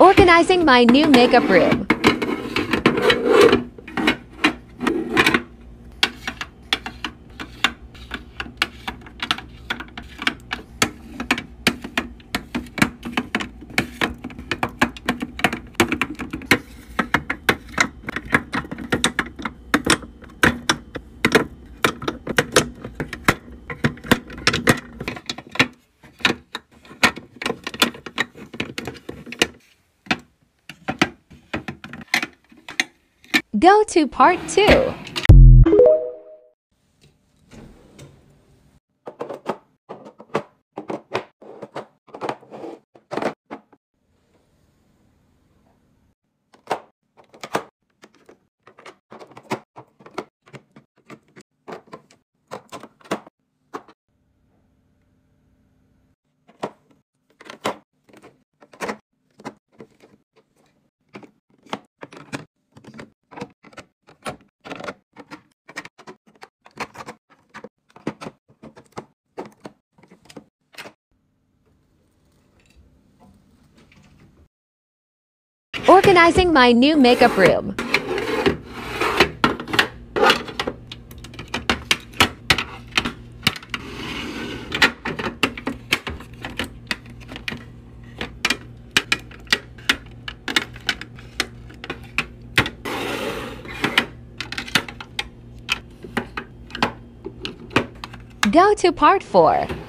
Organizing my new makeup room. Go to part 2. Organizing my new makeup room. Go to part 4.